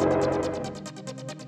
フフフ。